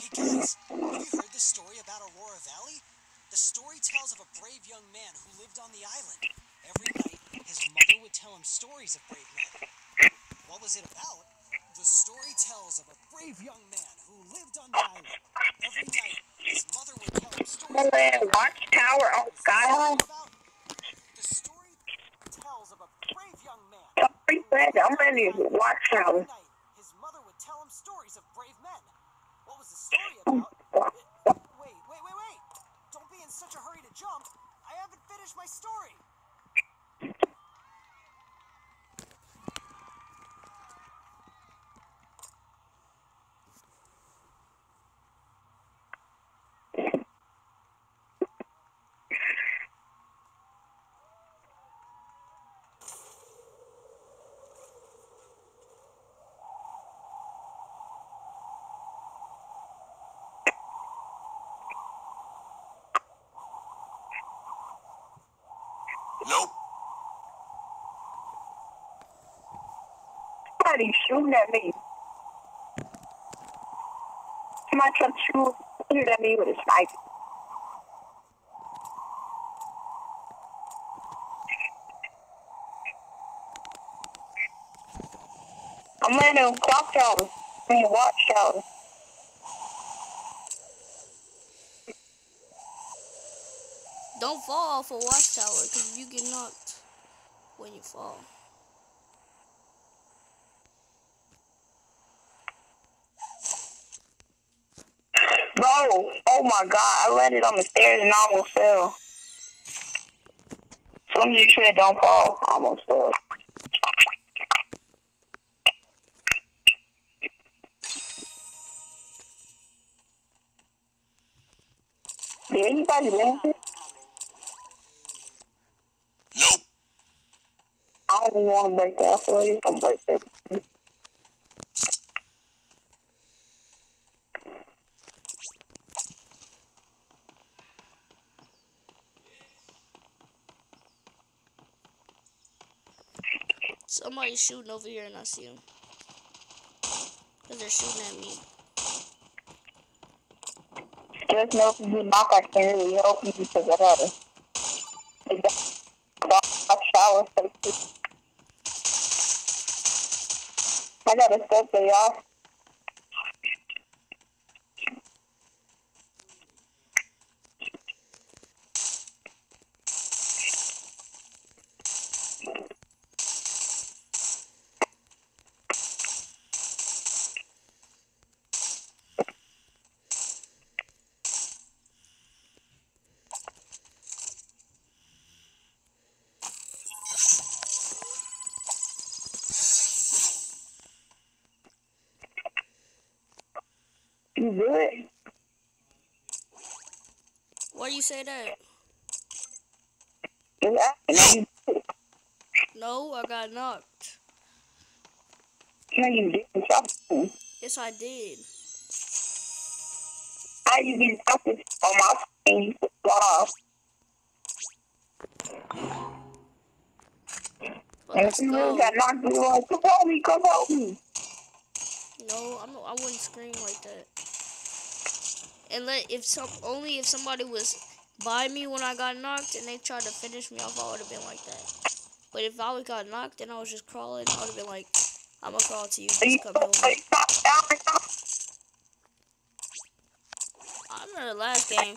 Hey guys, have you heard the story about Aurora Valley? The story tells of a brave young man who lived on the island. Every night, his mother would tell him stories of brave men. What was it about? The story tells of a brave young man who lived on the island. Every night, his mother would tell him stories of brave. Watchtower oh, on Skyline. The story tells of a brave young man. Sorry, Fred, I'm ready to Watchtower. Every night, his mother would tell him stories of brave men. What was the story Wait, wait, wait, wait! Don't be in such a hurry to jump. I haven't finished my story. Nope. Somebody's shooting at me. Somebody trying to shoot shoot at me with a sniper. I'm landing on clock tower. I mean watch tower. Don't fall off a watchtower because you get knocked when you fall. Bro, oh my god, I landed on the stairs and almost fell. So I'm just sure don't fall. I almost fell. Did anybody land it? Nope. I don't want to break that for you. I'm break that. Somebody's shooting over here and I see them. Because they're shooting at me. Just know if you knock, I can really help you because I got it. Got a step there, y'all. You good? Why do you say that? No, I got knocked. no, you didn't something. Yes, I did. How you get something on my screen? Wow. But And if you really got knocked, you like, come help me, come help me. No, I'm, I wouldn't scream like that. And let if some only if somebody was by me when I got knocked and they tried to finish me off, I would have been like that. But if I was got knocked and I was just crawling, I would have been like, I'm gonna crawl to you. Just come help stop, me. stop, stop, stop. I remember last game.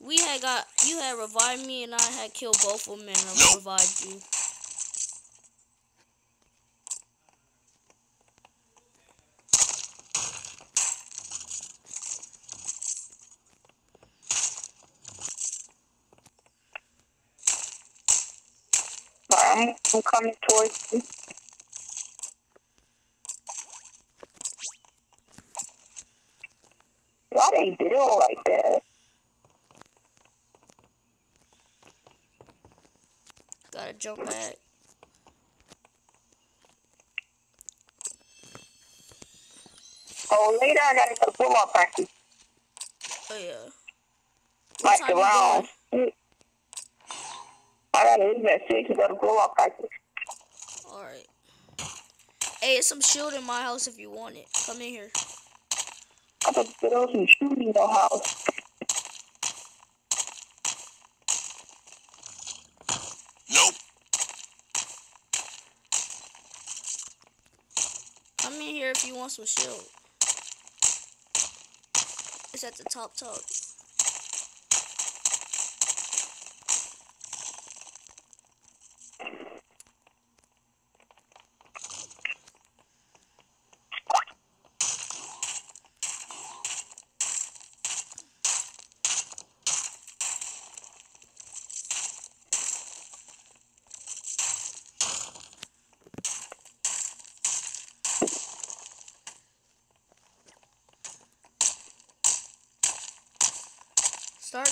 We had got you had revived me and I had killed both of them and revived you. I'm, I'm coming towards you. Why they build like that? Gotta jump back. Oh, later I gotta go to football practice. Oh yeah. Like around. going? I gotta leave at six to go to football practice. Alright. Hey, it's some shield in my house if you want it. Come in here. I thought there was some shooting in your house. Nope. Come in here if you want some shield. It's at the top top.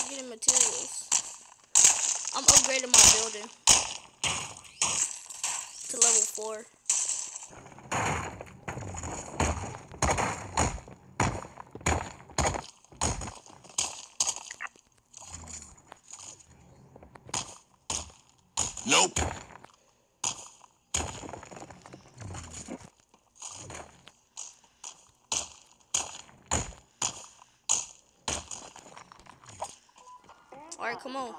Getting materials. I'm upgrading my building to level 4. Nope. Alright, come on.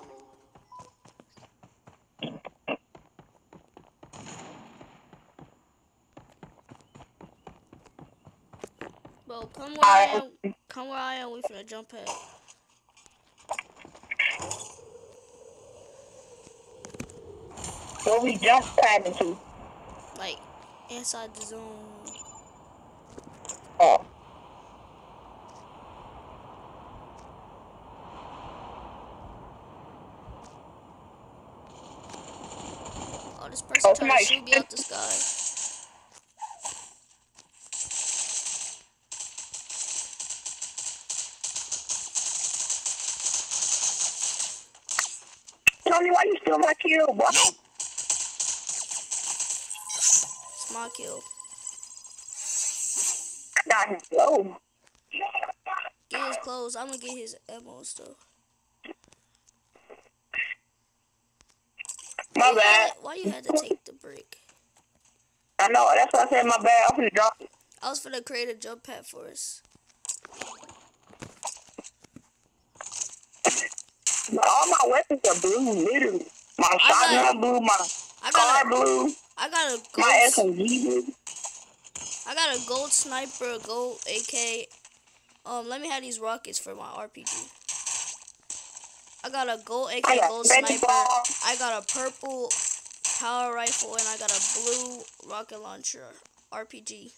Bro, come where I am. Come where I am. We finna jump pad. Where we jump pad into. Like, inside the zone. Oh. Oh, this person Oh, trying to somebody shoot me out the sky. Tony, why you still my kill, bro? Nope. It's my kill. Not his low. Get his clothes. I'm gonna get his ammo and stuff. My Why you bad. had- Why you had to take the brick? I know, that's why I said my bad. I'm gonna drop it. I was finna create a jump pad for us. But all my weapons are blue, literally. My shotgun blue, my I car a, blue, I got a my SMG blue. I got a gold sniper, a gold AK. Um, let me have these rockets for my RPG. I got a gold AK, gold sniper. ball. I got a purple power rifle, and I got a blue rocket launcher RPG.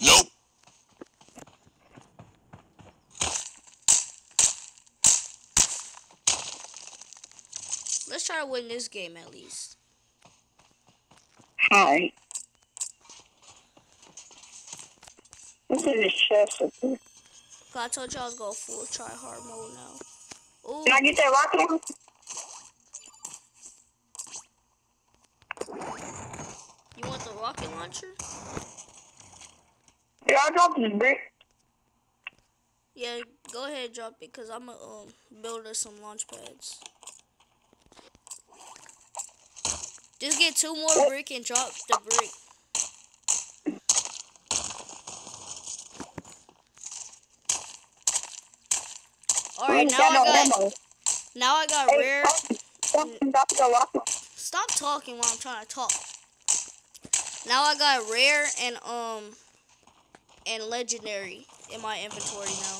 Nope. Let's try to win this game at least. Alright. This is a chest. Can 'Cause I told you I was going full try hard mode now. Ooh, I get that rocket one? you want the rocket launcher? Yeah, I dropped this brick. Yeah, go ahead, drop it, cause I'm gonna um, build us some launch pads. Just get two more brick and drop the brick. All right, now I got now I got rare. stop, stop, stop the rocket. Stop talking while I'm trying to talk. Now I got rare and um and legendary in my inventory now.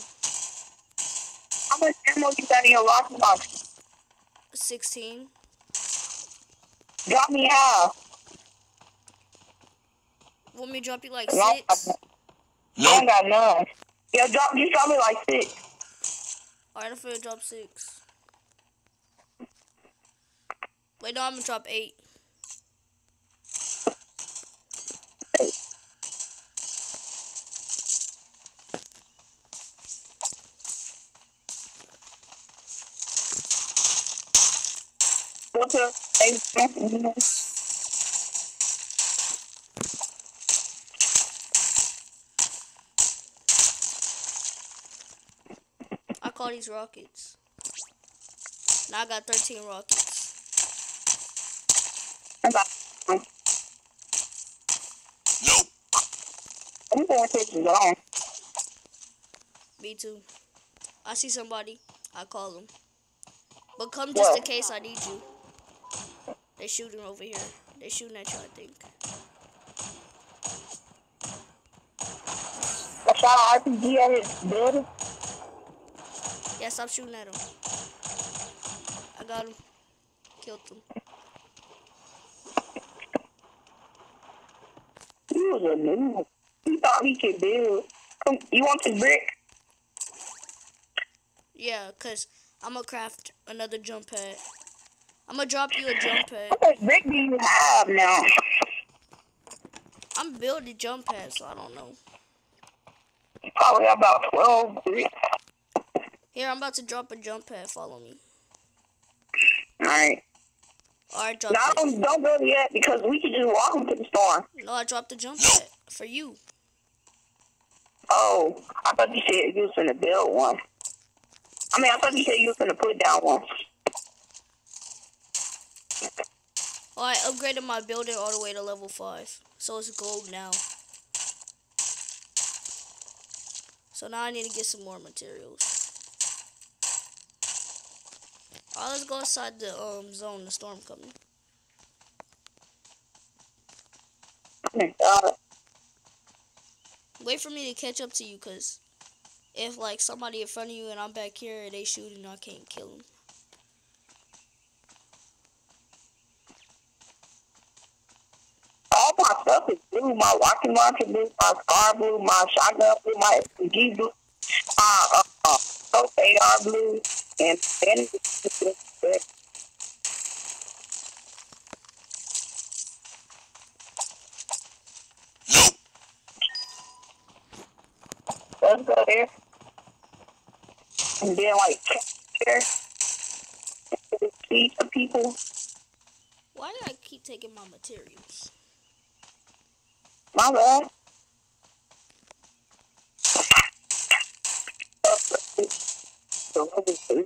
How much ammo you got in your rocket box? 16. Drop me half. Want me to drop you like No, six? I Nope. don't got none. Yeah, drop, just drop me like six. Alright, I'm gonna drop six. Wait, no, I'm gonna drop eight. What's up? Hey, I call these rockets. Now I got 13 rockets. I'm about- Nope. I'm going to the zone. Me too. I see somebody. I call them. But come just in case I need you. They're shooting over here. They're shooting at you, I think. I shot an RPG at his building. Yeah, stop shooting at him. I got him. Killed him. He was a noob. He thought he could build. Come, you want this brick? Yeah, because I'm going to craft another jump pad. I'm going to drop you a jump pad. How much brick do you have now? I'm building jump pads, so I don't know. Probably about 12 brick. Here, I'm about to drop a jump pad. Follow me. Alright. Alright, drop Now it. don't, don't build it yet because we can just walk him to the store. No, I dropped the jump pad for you. Oh, I thought you said you was gonna build one. I mean, I thought you said you was gonna put down one. Oh, I upgraded my building all the way to level 5. So it's gold now. So now I need to get some more materials. Alright, let's go inside the um zone, the storm coming. Oh. Wait for me to catch up to you, cause if like somebody in front of you and I'm back here and they shooting, I can't kill them. All my stuff is blue. My rocket launcher blue, my scar blue, my shotgun blue, my SMG blue, my uh, uh, scope AR blue, and then let's go there. And then like capture the people. Why do I keep taking my materials? My bad. So, let me see.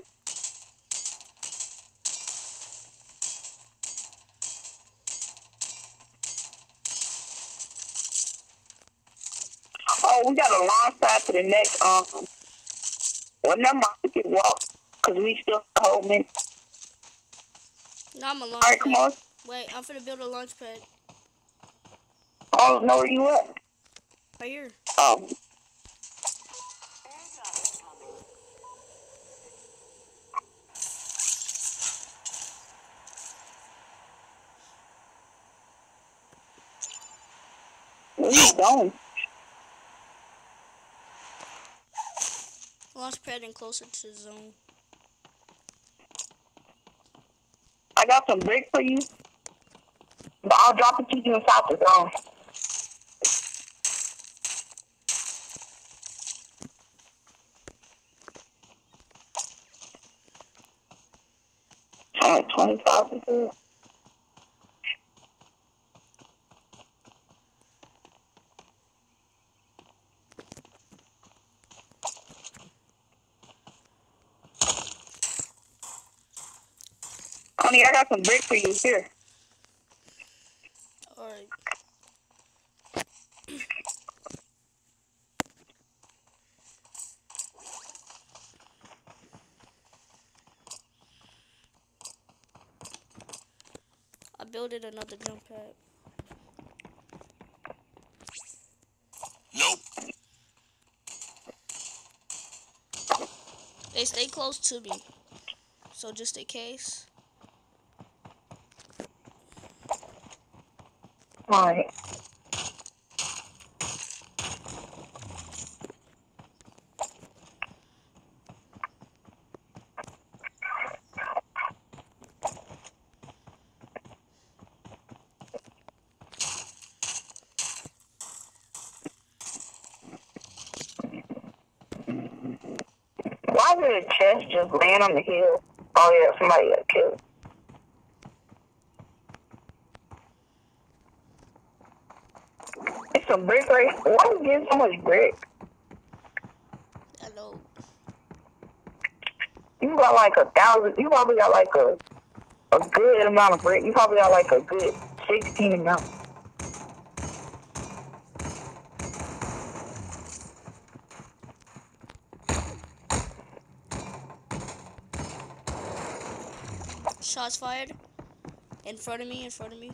Oh, we got a long side to the next. Um, well, never mind. We can walk because we still hold me. No, I'm a launch All right, come on. Wait, I'm finna build a launch pad Oh, know where you at? right here. Oh, where you going? Launch pad and closer to the zone. I got some bricks for you, but I'll drop it to you inside the zone. All right, 25 percent. Honey, I got some brick for you here. Alright. I built it another jump pad. Nope. They stay close to me. So just in case. Right. Why did a chest just land on the hill? Oh yeah, somebody got killed. It's some brick right Why you getting so much brick? I know. You got like a thousand. You probably got like a a good amount of bread. You probably got like a good sixteen amount. Shots fired. In front of me, in front of me.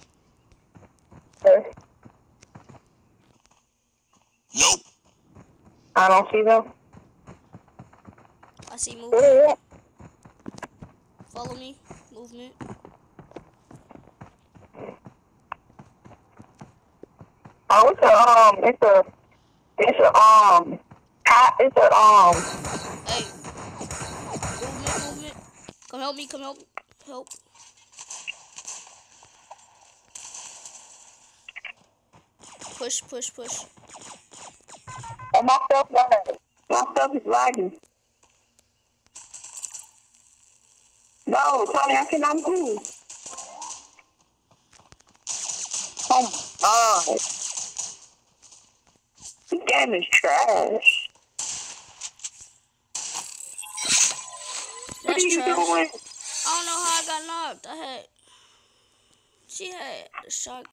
Okay. Nope. I don't see them. I see movement. they at? Follow me. Movement. Oh, it's a um, it's a, it's a um, it's a um. Hey. Movement, movement. Come help me, come help. Help. Push, push, push. And my stuff lagging. My stuff is lagging. No, Tony, I cannot move. Oh my god. This game is trash. What are That's you trash. doing? I don't know how I got knocked. I had. She had a shot.